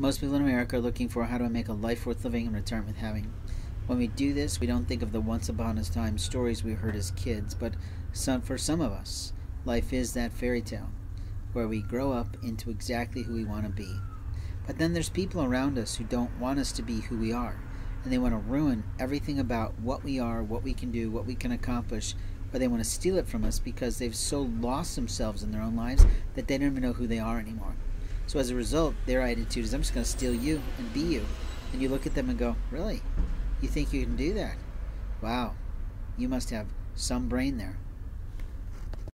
Most people in America are looking for how do I make a life worth living and retirement having. When we do this, we don't think of the once upon a time stories we heard as kids, but some, for some of us, life is that fairy tale where we grow up into exactly who we want to be. But then there's people around us who don't want us to be who we are, and they want to ruin everything about what we are, what we can do, what we can accomplish, or they want to steal it from us because they've so lost themselves in their own lives that they don't even know who they are anymore. So as a result, their attitude is I'm just going to steal you and be you. And you look at them and go, Really? You think you can do that? Wow. You must have some brain there.